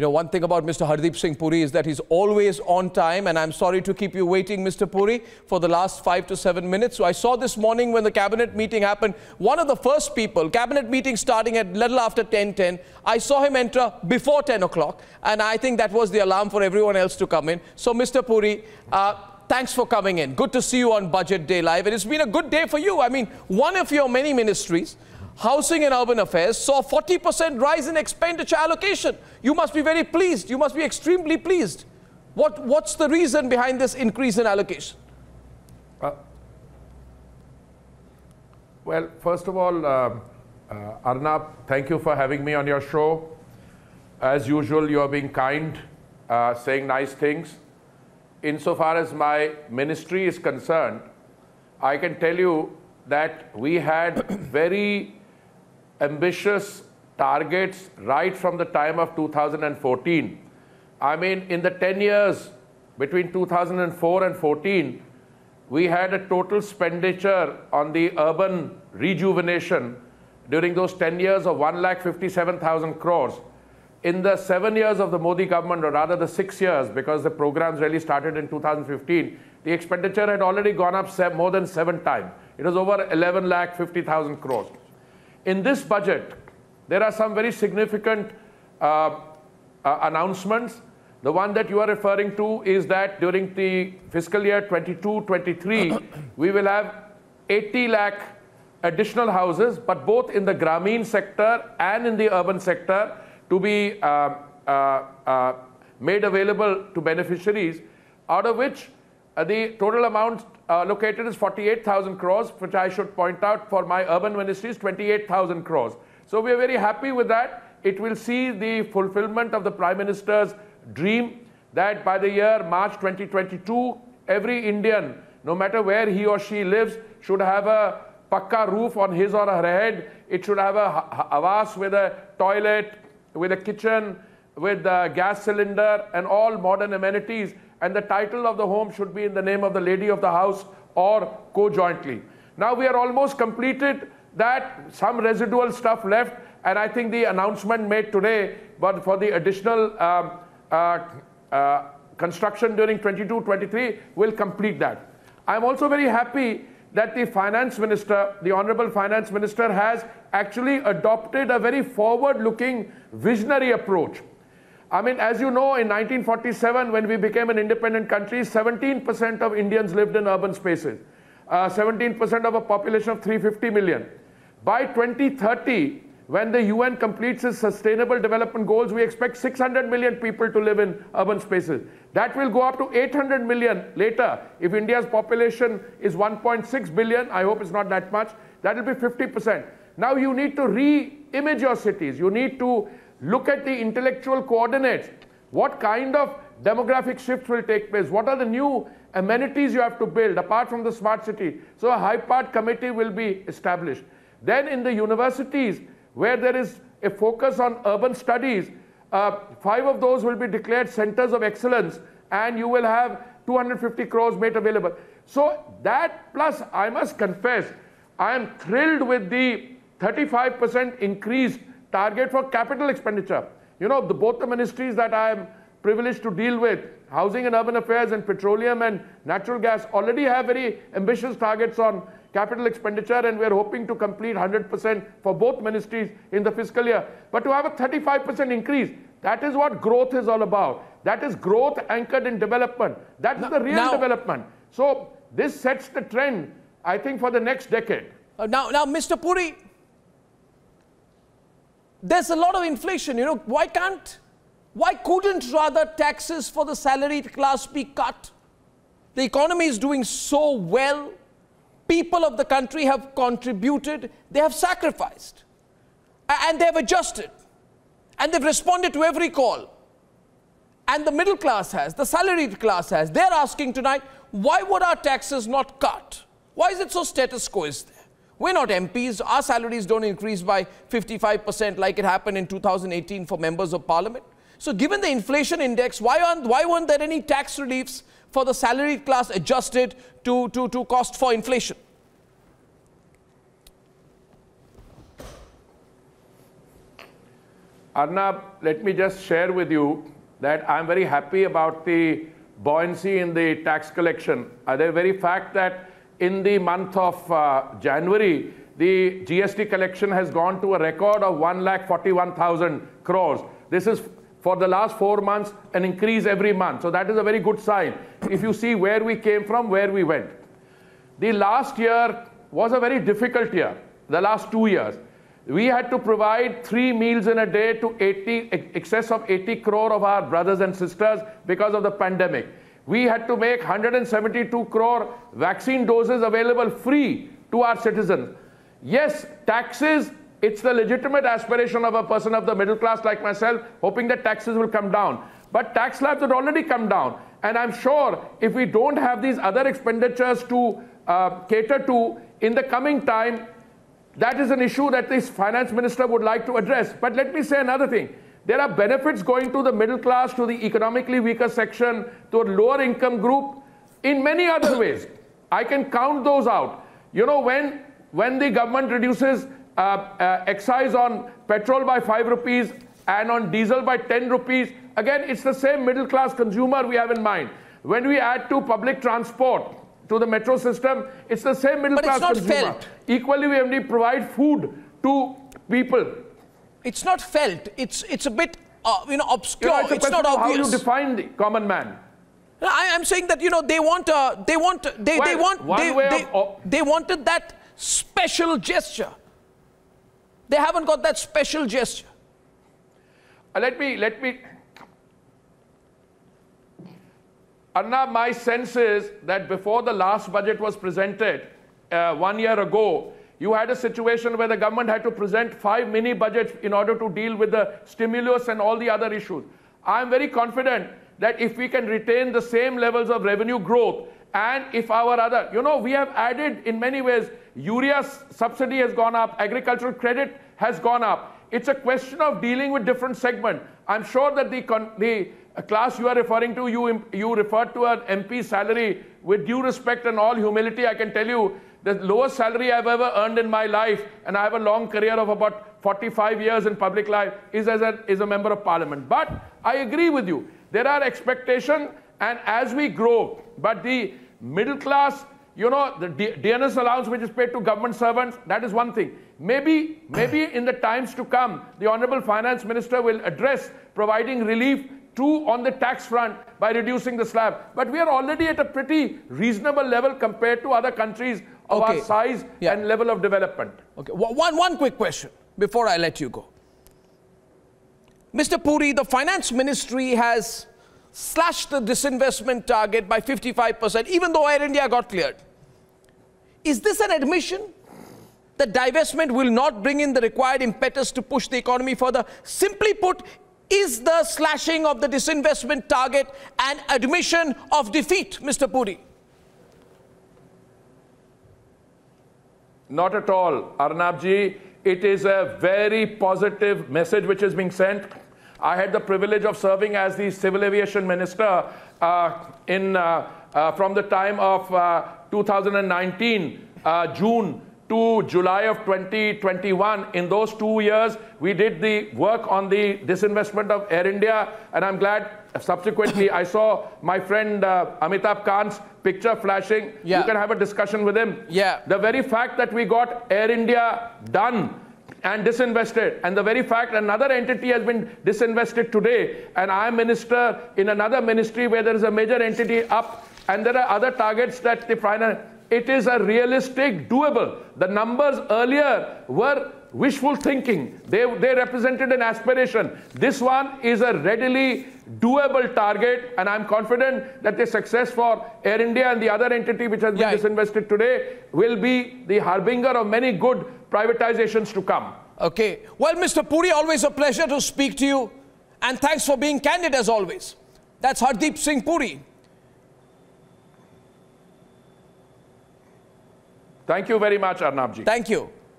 You know, one thing about Mr. Hardeep Singh Puri is that he's always on time, and I'm sorry to keep you waiting, Mr. Puri, for the last five to seven minutes. So I saw this morning when the cabinet meeting happened, one of the first people, cabinet meeting starting at little after 10:10, I saw him enter before 10 o'clock, and I think that was the alarm for everyone else to come in. So, Mr. Puri, uh, thanks for coming in. Good to see you on Budget Day Live, and it's been a good day for you. I mean, one of your many ministries Housing and Urban Affairs saw 40% rise in expenditure allocation. You must be very pleased. You must be extremely pleased. What, what's the reason behind this increase in allocation? Uh, well, first of all, uh, uh, Arnab, thank you for having me on your show. As usual, you are being kind, uh, saying nice things. Insofar as my ministry is concerned, I can tell you that we had very ambitious targets right from the time of 2014. I mean, in the 10 years between 2004 and 14, we had a total expenditure on the urban rejuvenation during those 10 years of 1,57,000 crores. In the seven years of the Modi government, or rather the six years, because the programs really started in 2015, the expenditure had already gone up more than seven times. It was over 11 lakh 50,000 crores. In this budget, there are some very significant uh, uh, announcements. The one that you are referring to is that during the fiscal year 22-23, we will have 80 lakh additional houses, but both in the Grameen sector and in the urban sector to be uh, uh, uh made available to beneficiaries, out of which uh, the total amount uh, located is 48,000 crores, which I should point out for my urban ministry is 28,000 crores. So we are very happy with that. It will see the fulfillment of the Prime Minister's dream that by the year March 2022, every Indian, no matter where he or she lives, should have a pakka roof on his or her head. It should have a avas with a toilet, with a kitchen, with a gas cylinder and all modern amenities and the title of the home should be in the name of the lady of the house or co-jointly. Now we are almost completed that, some residual stuff left, and I think the announcement made today, but for the additional um, uh, uh, construction during 22-23 will complete that. I'm also very happy that the finance minister, the honorable finance minister has actually adopted a very forward-looking visionary approach. I mean, as you know, in 1947, when we became an independent country, 17% of Indians lived in urban spaces. 17% uh, of a population of 350 million. By 2030, when the UN completes its sustainable development goals, we expect 600 million people to live in urban spaces. That will go up to 800 million later. If India's population is 1.6 billion, I hope it's not that much, that will be 50%. Now you need to re-image your cities. You need to Look at the intellectual coordinates. What kind of demographic shifts will take place? What are the new amenities you have to build apart from the smart city? So a high-part committee will be established. Then in the universities, where there is a focus on urban studies, uh, five of those will be declared centers of excellence and you will have 250 crores made available. So that plus, I must confess, I am thrilled with the 35% increase target for capital expenditure. You know, the, both the ministries that I am privileged to deal with, Housing and Urban Affairs and Petroleum and Natural Gas, already have very ambitious targets on capital expenditure and we're hoping to complete 100% for both ministries in the fiscal year. But to have a 35% increase, that is what growth is all about. That is growth anchored in development. That is the real now, development. So this sets the trend, I think, for the next decade. Uh, now, now, Mr. Puri, there's a lot of inflation. You know, why can't, why couldn't rather taxes for the salaried class be cut? The economy is doing so well. People of the country have contributed, they have sacrificed, and they have adjusted, and they've responded to every call. And the middle class has, the salaried class has. They're asking tonight, why would our taxes not cut? Why is it so status quo is? We're not MPs. Our salaries don't increase by 55% like it happened in 2018 for members of parliament. So given the inflation index, why, aren't, why weren't there any tax reliefs for the salaried class adjusted to, to, to cost for inflation? Arnab, let me just share with you that I'm very happy about the buoyancy in the tax collection. Uh, the very fact that in the month of uh, January, the GST collection has gone to a record of 1,41,000 crores. This is for the last four months an increase every month. So that is a very good sign. if you see where we came from, where we went. The last year was a very difficult year, the last two years. We had to provide three meals in a day to 80, excess of 80 crore of our brothers and sisters because of the pandemic. We had to make 172 crore vaccine doses available free to our citizens. Yes, taxes, it's the legitimate aspiration of a person of the middle class like myself, hoping that taxes will come down. But tax slabs had already come down. And I'm sure if we don't have these other expenditures to uh, cater to in the coming time, that is an issue that this finance minister would like to address. But let me say another thing. There are benefits going to the middle class, to the economically weaker section, to a lower income group in many other ways. I can count those out. You know, when, when the government reduces uh, uh, excise on petrol by 5 rupees and on diesel by 10 rupees, again, it's the same middle class consumer we have in mind. When we add to public transport, to the metro system, it's the same middle but class consumer. Felt. Equally, we have to provide food to people. It's not felt. It's it's a bit uh, you know obscure. You know, it's, it's not obvious. How you define the common man? I, am saying that you know they want uh, they want they, well, they want they, they, of, they wanted that special gesture. They haven't got that special gesture. Uh, let me let me Arnab, my sense is that before the last budget was presented uh, one year ago, you had a situation where the government had to present five mini budgets in order to deal with the stimulus and all the other issues. I'm very confident that if we can retain the same levels of revenue growth and if our other, you know, we have added in many ways, urea subsidy has gone up, agricultural credit has gone up. It's a question of dealing with different segments. I'm sure that the, the class you are referring to, you, you referred to an MP salary. With due respect and all humility, I can tell you the lowest salary I've ever earned in my life, and I have a long career of about 45 years in public life, is as a, is a member of parliament. But I agree with you. There are expectations, and as we grow, but the middle class, you know, the DNS allowance which is paid to government servants, that is one thing. Maybe, maybe in the times to come, the Honorable Finance Minister will address providing relief Two, on the tax front by reducing the slab. But we are already at a pretty reasonable level compared to other countries of okay. our size yeah. and level of development. Okay, one, one quick question before I let you go. Mr. Puri, the finance ministry has slashed the disinvestment target by 55%, even though Air India got cleared. Is this an admission that divestment will not bring in the required impetus to push the economy further? Simply put, is the slashing of the disinvestment target an admission of defeat, Mr. Puri? Not at all, Arnabji. It is a very positive message which is being sent. I had the privilege of serving as the Civil Aviation Minister uh, in, uh, uh, from the time of uh, 2019, uh, June to July of 2021. In those two years, we did the work on the disinvestment of Air India, and I'm glad subsequently I saw my friend uh, Amitabh Kant's picture flashing. Yeah. You can have a discussion with him. Yeah. The very fact that we got Air India done and disinvested. And the very fact another entity has been disinvested today, and I am minister in another ministry where there is a major entity up, and there are other targets that the finance it is a realistic, doable. The numbers earlier were wishful thinking. They, they represented an aspiration. This one is a readily doable target, and I'm confident that the success for Air India and the other entity which has been yeah. disinvested today will be the harbinger of many good privatizations to come. Okay. Well, Mr. Puri, always a pleasure to speak to you, and thanks for being candid as always. That's Hardeep Singh Puri. Thank you very much, Arnabji. Thank you.